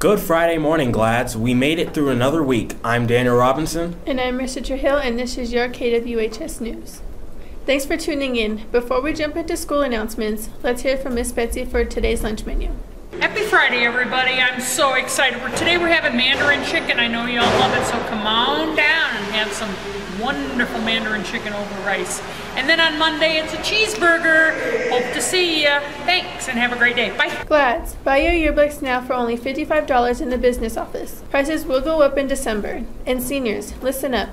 Good Friday morning, Glads. We made it through another week. I'm Daniel Robinson. And I'm Marissa Hill, and this is your KWHS News. Thanks for tuning in. Before we jump into school announcements, let's hear from Miss Betsy for today's lunch menu. Happy Friday, everybody. I'm so excited. Today we're having Mandarin chicken. I know you all love it, so come on down and have some wonderful Mandarin chicken over rice. And then on Monday it's a cheeseburger. Hope to see you. Thanks and have a great day. Bye. Glads, buy your yearbooks now for only $55 in the business office. Prices will go up in December. And seniors, listen up.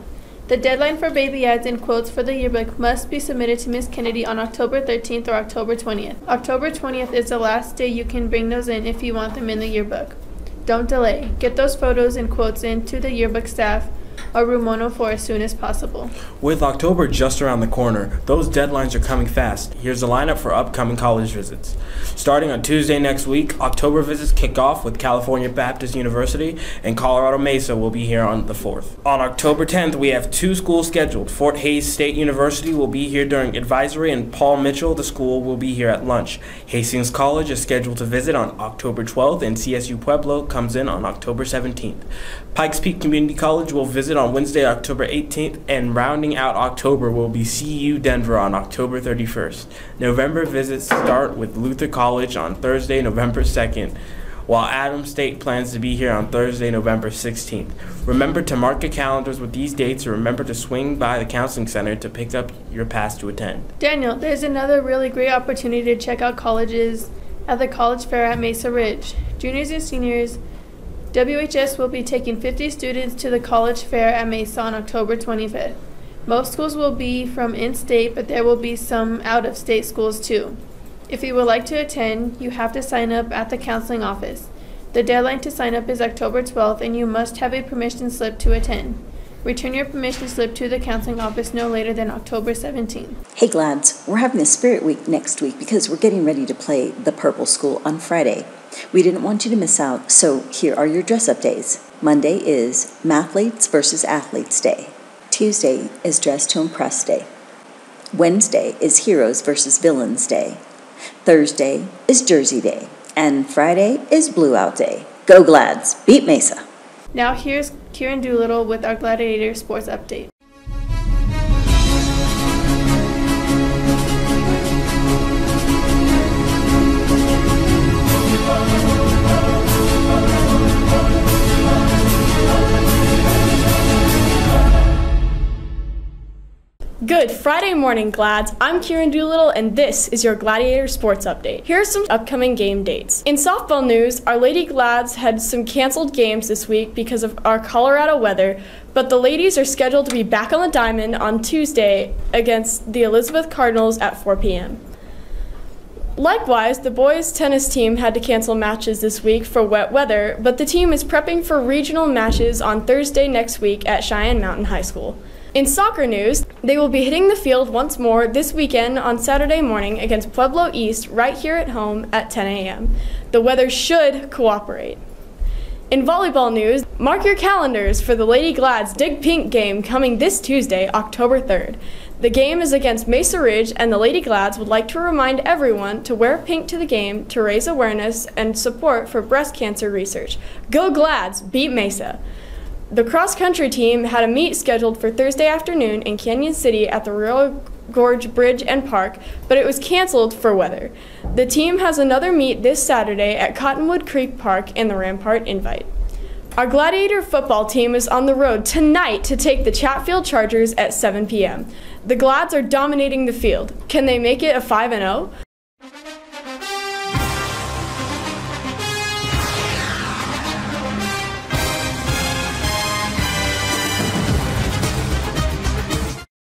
The deadline for baby ads and quotes for the yearbook must be submitted to Ms. Kennedy on October 13th or October 20th. October 20th is the last day you can bring those in if you want them in the yearbook. Don't delay. Get those photos and quotes in to the yearbook staff or room 104 as soon as possible. With October just around the corner, those deadlines are coming fast. Here's the lineup for upcoming college visits. Starting on Tuesday next week, October visits kick off with California Baptist University and Colorado Mesa will be here on the 4th. On October 10th, we have two schools scheduled. Fort Hays State University will be here during advisory and Paul Mitchell, the school, will be here at lunch. Hastings College is scheduled to visit on October 12th and CSU Pueblo comes in on October 17th. Pikes Peak Community College will visit on Wednesday, October 18th, and rounding out October will be CU Denver on October 31st. November visits start with Luther College on Thursday, November 2nd, while Adams State plans to be here on Thursday, November 16th. Remember to mark your calendars with these dates and remember to swing by the Counseling Center to pick up your pass to attend. Daniel, there's another really great opportunity to check out colleges at the College Fair at Mesa Ridge. Juniors and seniors WHS will be taking 50 students to the college fair at Mesa on October 25th. Most schools will be from in state, but there will be some out of state schools too. If you would like to attend, you have to sign up at the counseling office. The deadline to sign up is October 12th, and you must have a permission slip to attend. Return your permission slip to the counseling office no later than October 17th. Hey, Glads, we're having a Spirit Week next week because we're getting ready to play the Purple School on Friday. We didn't want you to miss out, so here are your dress up days. Monday is Mathletes versus Athletes Day. Tuesday is Dress to Impress Day. Wednesday is Heroes versus Villains Day. Thursday is Jersey Day. And Friday is Blue Out Day. Go Glads! Beat Mesa! Now here's Kieran Doolittle with our Gladiator Sports Update. Friday morning, Glads. I'm Kieran Doolittle, and this is your Gladiator Sports Update. Here are some upcoming game dates. In softball news, our Lady Glads had some canceled games this week because of our Colorado weather, but the ladies are scheduled to be back on the diamond on Tuesday against the Elizabeth Cardinals at 4 p.m. Likewise, the boys tennis team had to cancel matches this week for wet weather, but the team is prepping for regional matches on Thursday next week at Cheyenne Mountain High School. In soccer news, they will be hitting the field once more this weekend on Saturday morning against Pueblo East right here at home at 10 a.m. The weather should cooperate. In volleyball news, mark your calendars for the Lady Glads Dig Pink game coming this Tuesday, October 3rd. The game is against Mesa Ridge, and the Lady Glads would like to remind everyone to wear pink to the game to raise awareness and support for breast cancer research. Go Glads! Beat Mesa! The cross country team had a meet scheduled for Thursday afternoon in Cañon City at the Royal Gorge Bridge and Park, but it was canceled for weather. The team has another meet this Saturday at Cottonwood Creek Park in the Rampart Invite. Our Gladiator football team is on the road tonight to take the Chatfield Chargers at 7 p.m. The Glads are dominating the field. Can they make it a 5 0?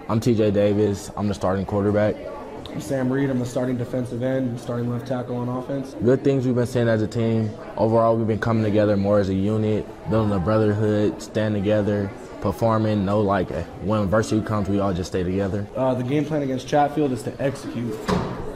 I'm TJ Davis. I'm the starting quarterback. I'm Sam Reed. I'm the starting defensive end, starting left tackle on offense. Good things we've been seeing as a team. Overall, we've been coming together more as a unit, building a brotherhood, stand together, performing. No, like when adversity comes, we all just stay together. Uh, the game plan against Chatfield is to execute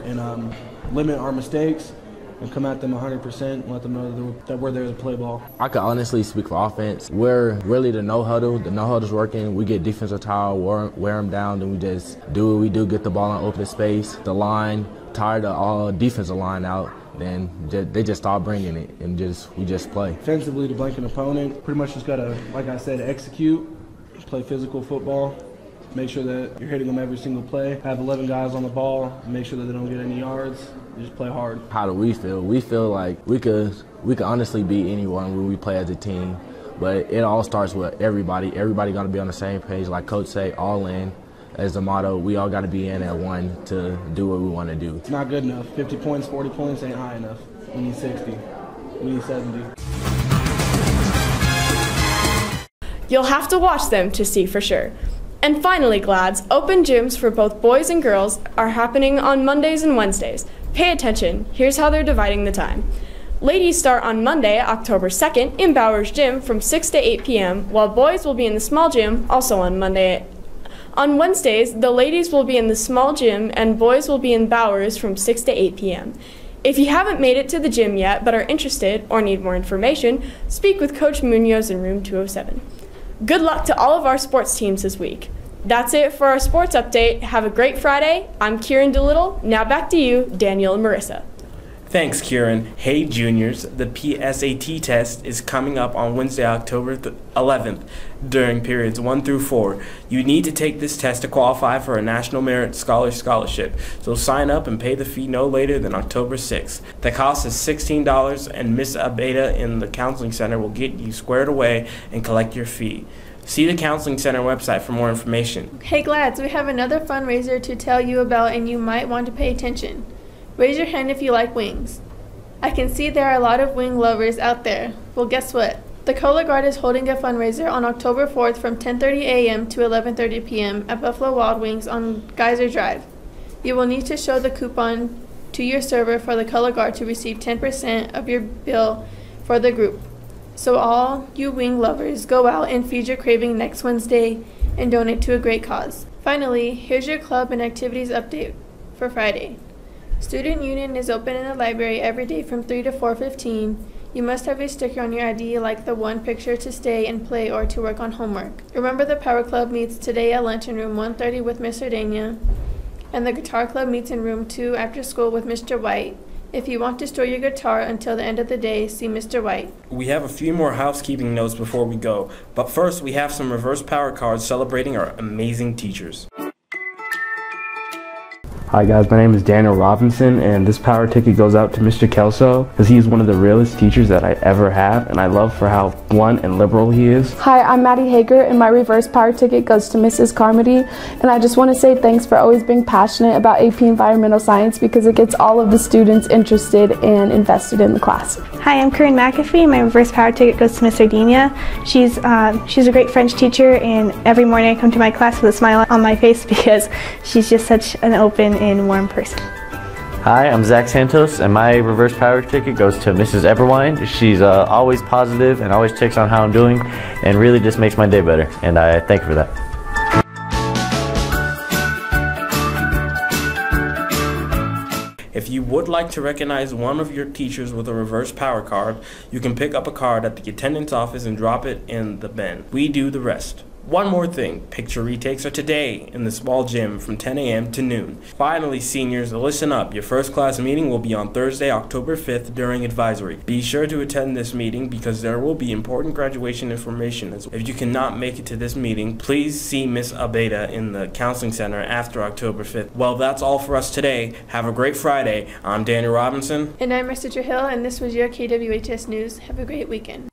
and um, limit our mistakes and come at them 100% let them know that we're there to play ball. I can honestly speak for offense. We're really the no huddle. The no huddle's working. We get defensive towel, wear, wear them down, then we just do what we do, get the ball in open space. The line, tired of all defensive line out. then they just stop bringing it and just we just play. Defensively to blank an opponent, pretty much just gotta, like I said, execute, play physical football, make sure that you're hitting them every single play. Have 11 guys on the ball, make sure that they don't get any yards. Just play hard. How do we feel? We feel like we could we could honestly beat anyone when we play as a team, but it all starts with everybody. Everybody got to be on the same page. Like Coach say, all in as the motto. We all got to be in at one to do what we want to do. It's not good enough. 50 points, 40 points ain't high enough. We need 60. We need 70. You'll have to watch them to see for sure. And finally, Glads, open gyms for both boys and girls are happening on Mondays and Wednesdays. Pay attention, here's how they're dividing the time. Ladies start on Monday, October 2nd, in Bowers Gym from 6 to 8 p.m., while boys will be in the small gym, also on Monday. On Wednesdays, the ladies will be in the small gym and boys will be in Bowers from 6 to 8 p.m. If you haven't made it to the gym yet but are interested or need more information, speak with Coach Munoz in room 207. Good luck to all of our sports teams this week. That's it for our sports update. Have a great Friday. I'm Kieran Doolittle. Now back to you, Daniel and Marissa. Thanks, Kieran. Hey, juniors, the PSAT test is coming up on Wednesday, October 11th during periods 1 through 4. You need to take this test to qualify for a National Merit Scholar Scholarship, so sign up and pay the fee no later than October 6th. The cost is $16, and Miss Abeda in the Counseling Center will get you squared away and collect your fee. See the Counseling Center website for more information. Hey Glads, we have another fundraiser to tell you about and you might want to pay attention. Raise your hand if you like wings. I can see there are a lot of wing lovers out there. Well, guess what? The Color Guard is holding a fundraiser on October 4th from 10:30 a.m. to 11:30 p.m. at Buffalo Wild Wings on Geyser Drive. You will need to show the coupon to your server for the Color Guard to receive 10% of your bill for the group. So all you wing lovers, go out and feed your craving next Wednesday and donate to a great cause. Finally, here's your club and activities update for Friday. Student Union is open in the library every day from 3 to 4:15. You must have a sticker on your ID like the one picture to stay and play or to work on homework. Remember the Power Club meets today at lunch in room 130 with Mr. Dania, and the Guitar Club meets in room 2 after school with Mr. White. If you want to store your guitar until the end of the day, see Mr. White. We have a few more housekeeping notes before we go, but first we have some reverse power cards celebrating our amazing teachers. Hi guys, my name is Daniel Robinson and this power ticket goes out to Mr. Kelso because he is one of the realest teachers that I ever have and I love for how blunt and liberal he is. Hi, I'm Maddie Hager and my reverse power ticket goes to Mrs. Carmody and I just want to say thanks for always being passionate about AP Environmental Science because it gets all of the students interested and invested in the class. Hi, I'm Corinne McAfee. And my reverse power ticket goes to Miss Sardina. She's, uh, she's a great French teacher and every morning I come to my class with a smile on my face because she's just such an open in warm person. Hi, I'm Zach Santos, and my reverse power ticket goes to Mrs. Everwine. She's uh, always positive and always checks on how I'm doing, and really just makes my day better. And I thank her for that. If you would like to recognize one of your teachers with a reverse power card, you can pick up a card at the attendance office and drop it in the bin. We do the rest. One more thing, picture retakes are today in the small gym from 10 a.m. to noon. Finally, seniors, listen up. Your first class meeting will be on Thursday, October 5th during advisory. Be sure to attend this meeting because there will be important graduation information. If you cannot make it to this meeting, please see Miss Abeda in the counseling center after October 5th. Well, that's all for us today. Have a great Friday. I'm Danny Robinson. And I'm Mr. Hill, and this was your KWHS News. Have a great weekend.